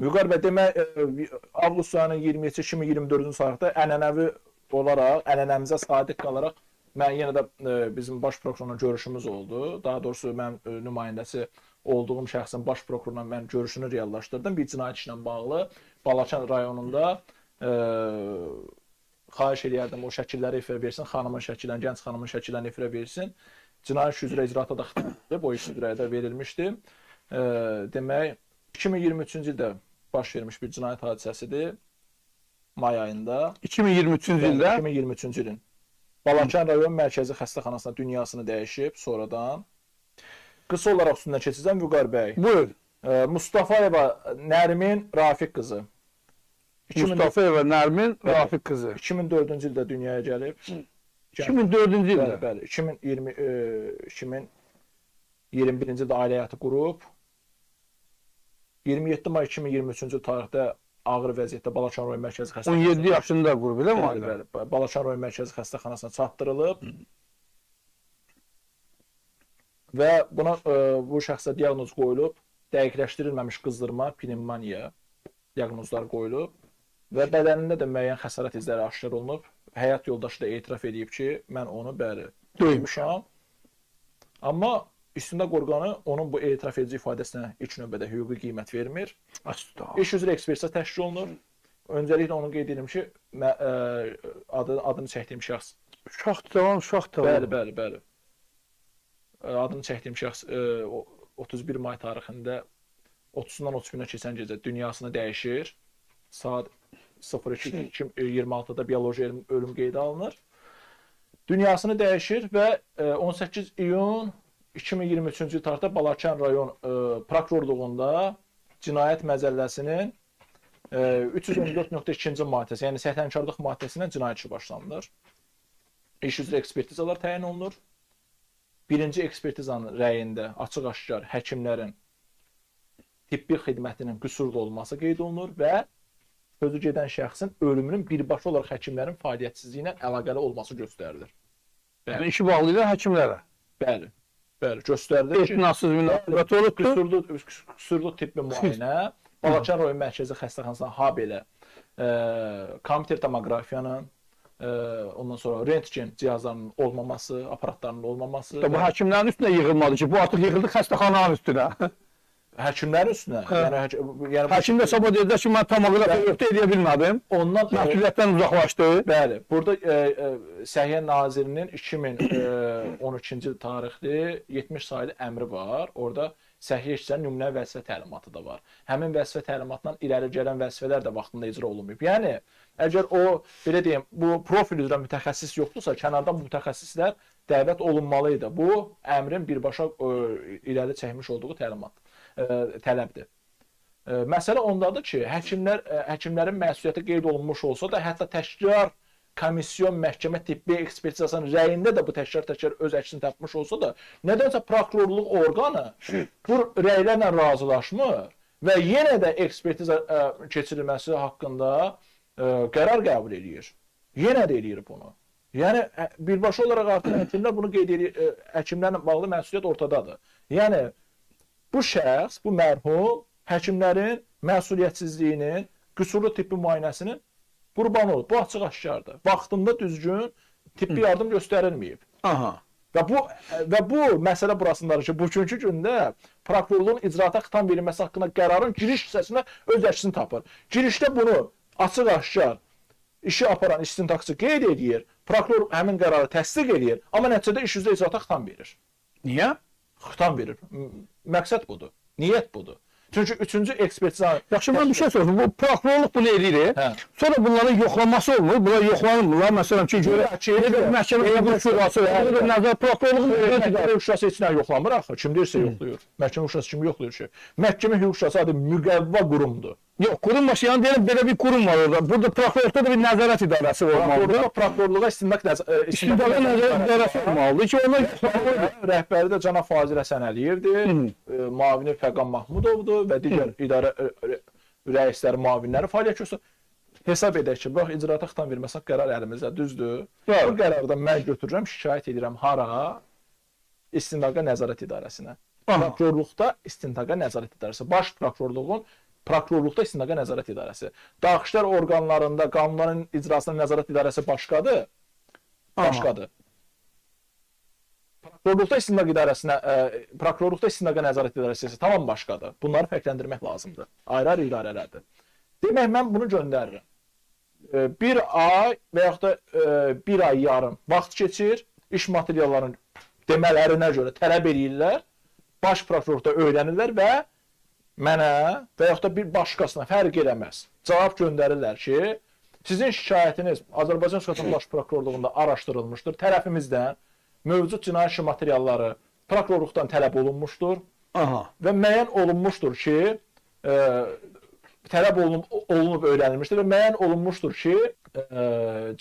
Vüqar bəy demək e, avqust ayının 27-ci 2024-cü tarixdə ənənəvi olaraq, ənənəmizə sadiq qalaraq mən yenə də e, bizim baş prokurorla görüşümüz oldu. Daha doğrusu mən e, nümayəndəsi olduğum şəxsin baş prokurorla mən görüşünü reallaşdırdım. Bir cinayət işlə bağlı Balaçan rayonunda e, xahiş eləyərdim o şəkilləri efirə versin, xanımın şəkillərini, gənc xanımın şəkillərini efirə versin. Cinayət işi üzrə icraata da xitabdır, bu iş üzrə də verilmişdi. E, demək 2023-cü ildə baş vermiş bir cinayət hadisəsidir. May ayında. 2023-cü ildə 2023-cü ilin. Balakan rayon mərkəzi xəstəxanasına dünyasını dəyişib sonradan. Qısa olaraq üstündən keçəcəm Vüqar bəy. buyur. E, Mustafayeva Nərmin Rafiq qızı. 2004 Mustafayeva Nərmin Rafiq qızı. 2004-cü ildə dünyaya gəlib. 2004-cü Bəli, ildə. bəli. 2020 e, 2021-ci ildə ailə həyatı qurub 27 may 2023-cü tarixdə ağır vəziyyətdə Balakan rayon mərkəzi xəstəxanasına 17 yaşında qurub, elə mi? Bəli. Balakan rayon mərkəzi xəstəxanasına çatdırılıb. Və buna ə, bu şəxsə diaqnoz qoyulub, dəqiqləşdirilməmiş qızdırma, pnevmoniya diaqnozları qoyulub və bədənində də müəyyən xəsarət izləri aşkar olunub. Həyat yoldaşı da etiraf edib ki, mən onu bəli döymüşəm. Amma üstündə qorğanı onun bu etiraf edici ifadəsinə ilk növbədə hüquqi qiymət vermir. Asta. İş üzrə ekspertiza təşkil olunur. Öncəliklə onu qeyd edim ki, mə, ə, adı, adını çəkdiyim şəxs. Uşaq tamam, uşaq tamam. Bəli, bəli, bəli. Ə, Adını çəkdiyim şəxs ə, o- 31 may tarixində 30-dan 31-ə keçən gecə dünyasını dəyişir. Saat 02:26-da bioloji ölüm, ölüm qeydə alınır. Dünyasını dəyişir və ə, 18 iyun 2023-cü tarixdə Balakən rayon ə, prokurorluğunda cinayət məcəlləsinin e, 314.2-ci maddəsi, yəni səhlənkarlıq maddəsindən cinayət işi başlanılır. İş üzrə ekspertizalar təyin olunur. Birinci ekspertizanın rəyində açıq-aşkar həkimlərin tibbi xidmətinin qüsurlu olması qeyd olunur və sözü gedən şəxsin ölümünün birbaşa olaraq həkimlərin fəaliyyətsizliyi ilə əlaqəli olması göstərilir. Yəni işi bağlayırlar həkimlərə. Bəli. Bəli, göstərilir ki, Etinadsız münasibət olubdur. qüsurlu qüsurlu tibbi müayinə Balakan rayon mərkəzi xəstəxanasında ha belə e, kompüter tomoqrafiyanın e, ondan sonra rentgen cihazlarının olmaması, aparatlarının olmaması, Bu həkimlərin üstünə yığılmadı ki, bu artıq yığıldı xəstəxananın üstünə. həkimlərin üstünə, Hə. yəni həc- yəni bu- Həkim də sabah deyəcək ki, mən tomoqrafiya yoxda edə bilmədim. ondan e, Məsuliyyətdən uzaqlaşdı. Bəli, burada e, e, Səhiyyə Nazirinin 2012-ci tarixli 70 saylı əmri var. Orada səhiyyə işçilərin nümunə vəzifə təlimatı da var. Həmin vəzifə təlimatından irəli gələn vəzifələr də vaxtında icra olunmayıb. Yəni əgər o belə deyim, bu profil üzrə mütəxəssis yoxdursa, kənardan mütəxəssislər dəvət olunmalı idi. Bu əmrin birbaşa ə, irəli çəkmiş olduğu təlimat ə, tələbdir. Ə, Məsələ ondadır ki, həkimlər ə, həkimlərin məsuliyyəti qeyd olunmuş olsa da, hətta təşkillar komissiyon məhkəmə tibbi ekspertizasının rəyində də bu təşkil təkrar öz əksini tapmış olsa da, nədənsə prokurorluq orqanı bu rəylərlə razılaşmır və yenə də ekspertiza ə, keçirilməsi haqqında ə, qərar qəbul eləyir. Yenə də eləyir bunu. Yəni birbaşa olaraq artıq həkimlər bunu qeyd edir, həkimlərlə bağlı məsuliyyət ortadadır. Yəni bu şəxs, bu mərhum həkimlərin məsuliyyətsizliyinin, qüsurlu tibbi müayinəsinin qurbanı olub. Bu açıq-aşkardır. Vaxtında düzgün tibbi yardım göstərilməyib. Aha. Və bu və bu məsələ burasındadır ki, bugünkü gündə prokurorluğun icraata xitam verilməsi haqqında qərarın giriş hissəsində öz əksini tapır. Girişdə bunu açıq-aşkar işi aparan istintaqçı qeyd edir, prokuror həmin qərarı təsdiq edir, amma nəticədə iş üzrə icraata xitam verir. Niyə? Xitam verir. Məqsəd budur. Niyyət budur. Çünki üçüncü ekspertiza Yaxşı, mən bir şey soruşum. Bu prokurorluq bunu edir. Hə. Sonra bunların yoxlaması olmur. Bunlar yoxlanmırlar. Məsələn ki, görə məhkəmə hüquq şurası, nə qədər nəzarət prokurorluğun Məhkəmə hüquq şurası heç nə yoxlamır axı. Kim deyirsə yoxlayır. Məhkəmə hüquq şurası kimi yoxlayır ki? Məhkəmə hüquq şurası adı müqəvva qurumdur. Yox, qurum başı, yəni deyirəm belə bir qurum var orada. Burada prokurorluqda da bir nəzarət idarəsi olmalıdır. Prokurorluğa, prokurorluğa istinaq nəzə- e, İstintaqda nəzarət idarəsi olmalıdır ki, onlar rəhbəri də cənab Fazil Həsən Əliyevdir, e, müavini Fəqan Mahmudovdur və digər idarə e, rəisləri, müavinləri fəaliyyət göstərir. Hesab edək ki, bax icraata xitam verməsək qərar əlimizdə düzdür. Bu qərarda mən götürürəm, şikayət edirəm hara? İstintaqa nəzarət idarəsinə. Prokurorluqda istintaqa nəzarət idarəsi. Baş prokurorluğun Prokurorluqda istintaqa nəzarət idarəsi. Daxili İşlər orqanlarında qanunların icrasına nəzarət idarəsi başqadır. Başqadır. Prokurorluqda istintaq idarəsinə, ə, prokurorluqda istintaqa nəzarət idarəsi isə tamam başqadır. Bunları fərqləndirmək lazımdır. Ayrı-ayrı idarələrdir. Demək mən bunu göndərirəm. Ə, Bir ay və yaxud da ə, bir ay yarım vaxt keçir, iş materiallarının demələrinə görə tələb eləyirlər. Baş prokurorluqda öyrənirlər və mənə və yaxud da bir başqasına fərq eləməz. Cavab göndərirlər ki, sizin şikayətiniz Azərbaycan Respublikası Baş Prokurorluğunda araşdırılmışdır. Tərəfimizdən mövcud cinayət işi materialları prokurorluqdan tələb olunmuşdur Aha. və müəyyən olunmuşdur ki, e, tələb olunub, olunub öyrənilmişdir və müəyyən olunmuşdur ki, e,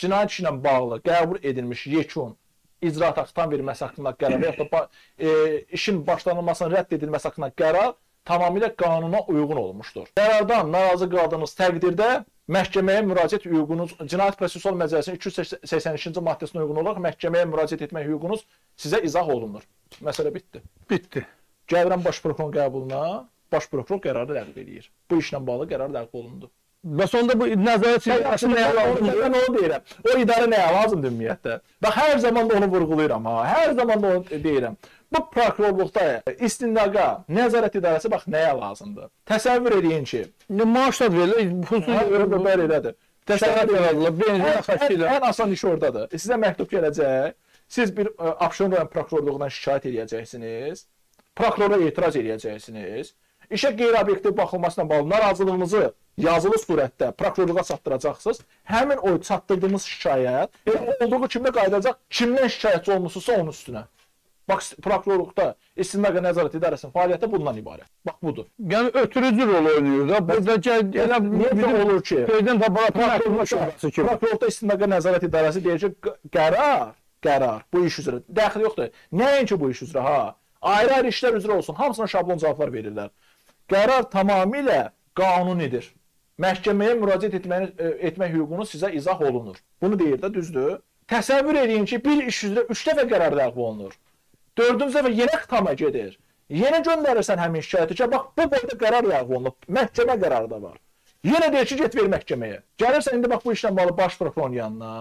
cinayət işi ilə bağlı qəbul edilmiş yekun icraat aktdan verilməsi haqqında qərar və yaxud da e, işin başlanılmasının rədd edilməsi haqqında qərar tamamilə qanuna uyğun olmuşdur. Qərardan narazı qaldığınız təqdirdə məhkəməyə müraciət hüququnuz Cinayət Prosessual Məcəlləsinin 282-ci maddəsinə uyğun olaraq məhkəməyə müraciət etmək hüququnuz sizə izah olunur. Məsələ bitdi. Bitdi. Gəlirəm baş prokurorun qəbuluna, baş prokuror qərarı ləğv eləyir. Bu işlə bağlı qərar ləğv olundu. Bəs onda bu nəzarət idarəsi nəyə lazımdır? Mən onu deyirəm. O idarə nəyə lazımdır ümumiyyətlə? Və hər zaman da onu vurğulayıram ha. Hər zaman da onu deyirəm. Bu prokurorluqda istintaqa nəzarət idarəsi bax nəyə lazımdır? Təsəvvür edin ki, maaş da verilir, pulsuz bəli elədir. Təsəvvür yaradılır, benzin ən, xəstələ. ən asan iş ordadır. Sizə məktub gələcək. Siz bir Abşeron rayon prokurorluğundan şikayət edəcəksiniz. Prokurora etiraz edəcəksiniz. İşə qeyri-obyektiv baxılmasına bağlı narazılığınızı yazılı surətdə prokurorluğa çatdıracaqsınız. Həmin o çatdırdığınız şikayət elə olduğu kimi qayıdacaq. Kimdən şikayətçi olmusunuzsa onun üstünə. Bax prokurorluqda istintaqa nəzarət idarəsinin fəaliyyəti bundan ibarət. Bax budur. Yəni ötürücü rol oynayır da. Burada gəl elə belə olur ki? Prezident aparatı şöbəsi kimi. Prokurorluqda istintaqa nəzarət idarəsi deyir ki, qərar, qərar bu iş üzrə dəxli yoxdur. Nəinki bu iş üzrə ha. Ayrı-ayrı işlər üzrə olsun, hamısına şablon cavablar verirlər. Qərar tamamilə qanunidir. Məhkəməyə müraciət etməyi e, etmək hüququnuz sizə izah olunur. Bunu deyir də, düzdür? Təsəvvür edin ki, bir iş üzrə 3 dəfə qərar ləğv olunur. Dördüncü dəfə yenə xitama gedir. Yenə göndərirsən həmin şikayəti ki, bax bu boyda qərar ləğv olunub. Məhkəmə qərarı da var. Yenə deyir ki, get ver məhkəməyə. Gəlirsən indi bax bu işlə bağlı baş prokurorun yanına.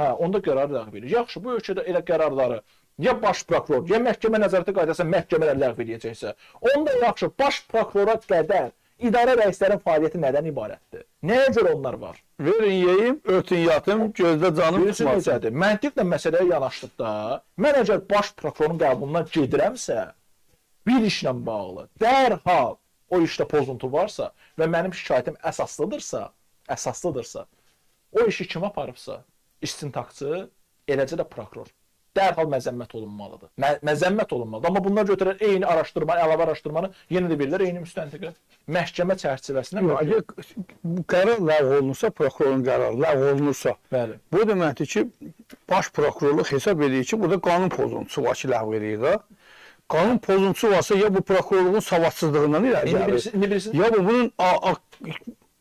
Hə, onda qərar ləğv edir. Yaxşı, bu ölkədə elə qərarları ya baş prokuror, ya məhkəmə nəzarəti qaydasında məhkəmələr ləğv edəcəksə, onda yaxşı, baş prokurora qədər idarə rəislərin fəaliyyəti nədən ibarətdir? Nəyə görə onlar var? Verin yeyim, ötün yatım, gözdə canım necədir? Məntiqlə məsələyə yanaşdıqda, mən əgər baş prokurorun qəbuluna gedirəmsə, bir işlə bağlı dərhal o işdə pozuntu varsa və mənim şikayətim əsaslıdırsa, əsaslıdırsa, o işi kim aparıbsa, istintaqçı, eləcə də prokuror dərhal məzəmmət olunmalıdır. Mə məzəmmət olunmalıdır. Amma bunlar götürər eyni araşdırma, əlavə araşdırmanı yenə də verirlər eyni müstəntiqə. Məhkəmə çərçivəsində bu qərar ləğv olunursa, prokurorun qərarı ləğv olunursa, bəli. bu deməkdir ki, baş prokurorluq hesab edir ki, burada qanun pozuntusu var ki, ləğv edir də. Qanun pozuntusu varsa ya bu prokurorluğun savadsızlığından irəli gəlir. Ya bu bunun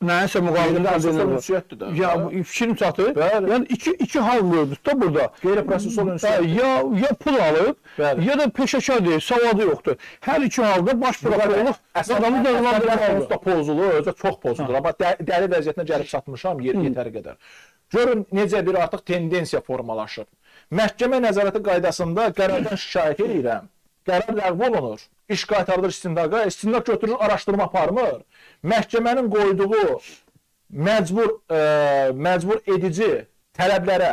nəyəsə müqabilində prosessual edilir. Ya fikrim çatır. Bəli. Yəni iki iki hal mövcud da burada. Qeyri-prosessual Hə, ünsiyyət. Ya ya pul alıb, Bəli. ya da peşəkar deyil, savadı yoxdur. Hər iki halda baş prokurorluq adamı cəzalandırmalıdır. da pozulur, özü çox pozulur. Amma də- dəli vəziyyətinə gəlib çatmışam yer yetəri qədər. Görün necə bir artıq tendensiya formalaşır. Məhkəmə nəzarəti qaydasında qərardan şikayət edirəm. Qərar ləğv olunur. İş qaytarılır istintaqa, istintaq götürür, araşdırma aparmır. Məhkəmənin qoyduğu məcbur ə, məcbur edici tələblərə,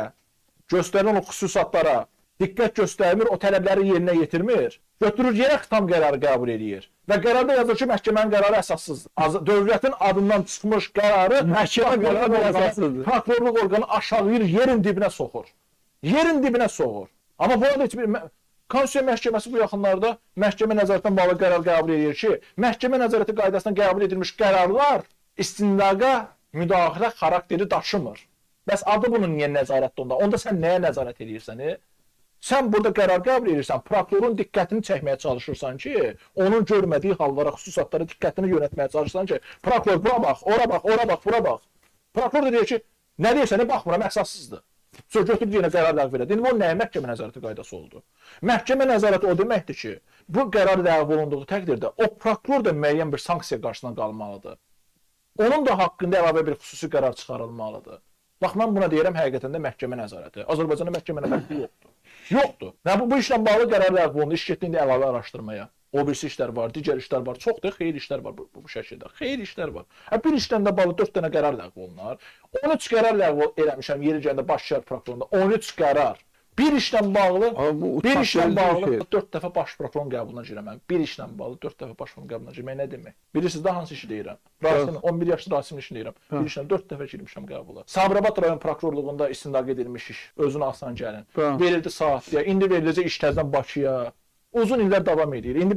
göstərilən o xüsusatlara diqqət göstərmir, o tələbləri yerinə yetirmir. Götürür yerə xitam qərarı qəbul edir. Və qərarda yazır ki, məhkəmənin qərarı əsassızdır. Az- Dövlətin adından çıxmış qərarı Məhkəmə qərarı əsassızdır. Prokurorluq orqanı aşağılayır, yerin dibinə soxur. Yerin dibinə soxur. Amma bu arada heç bir Konstitusiya Məhkəməsi bu yaxınlarda məhkəmə nəzarətindən bağlı qərar qəbul edir ki, məhkəmə nəzarəti qaydasına qəbul edilmiş qərarlar istintaqa müdaxilə xarakteri daşımır. Bəs adı bunun niyə nəzarətdə onda? Onda sən nəyə nəzarət edirsən? E? Sən burada qərar qəbul edirsən, prokurorun diqqətini çəkməyə çalışırsan ki, onun görmədiyi hallara, xüsusatlara diqqətini yönəltməyə çalışırsan ki, prokuror bura bax, ora bax, ora bax, bura bax. Prokuror da deyir ki, nə deyirsən, baxmıram, əsassızdır. Sonra götürüb yenə qərar ləğv elədi. İndi bu nəyə məhkəmə nəzarəti qaydası oldu? Məhkəmə nəzarəti o deməkdir ki, bu qərar ləğv olunduğu təqdirdə o prokuror da müəyyən bir sanksiya qarşısına qalmalıdır. Onun da haqqında əlavə bir xüsusi qərar çıxarılmalıdır. Bax mən buna deyirəm həqiqətən də məhkəmə nəzarəti. Azərbaycanda məhkəmə nəzarəti yoxdur. Yoxdur. Və bu, bu işlə bağlı qərar ləğv olundu. İş getdi indi əlavə araşdırmaya. O birisi işlər var, digər işlər var. Çoxdur, xeyir işlər var bu, bu, bu şəkildə. Xeyir işlər var. Hə bir işdən də bağlı 4 dənə qərar ləğv olunar. 13 qərar ləğv eləmişəm yeri gələndə baş şəhər prokurorunda. 13 qərar. Bir işlə bağlı, Amma bu bir işlə bağlı şey. 4 dəfə baş prokurorun qəbuluna girəm mən. Bir işlə bağlı 4 dəfə baş prokurorun qəbuluna girmək nə demək? Bilirsiniz də hansı işi deyirəm? Rasim 11 yaşlı Rasimin işini deyirəm. Bir işlə 4 dəfə girmişəm qəbula. Sabirabad rayon prokurorluğunda istintaq edilmiş iş. Özünə asan gəlin. Bəli. Verildi saatlıya. İndi veriləcək iş təzədən Bakıya. Uzun illər davam edir. İndi